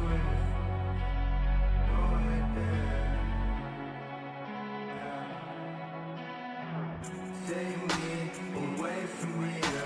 Take me away from here.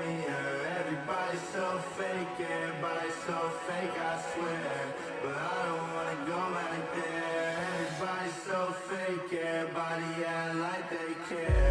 in Everybody's so fake, Everybody so fake, I swear But I don't wanna go back there so fake, everybody act like they care.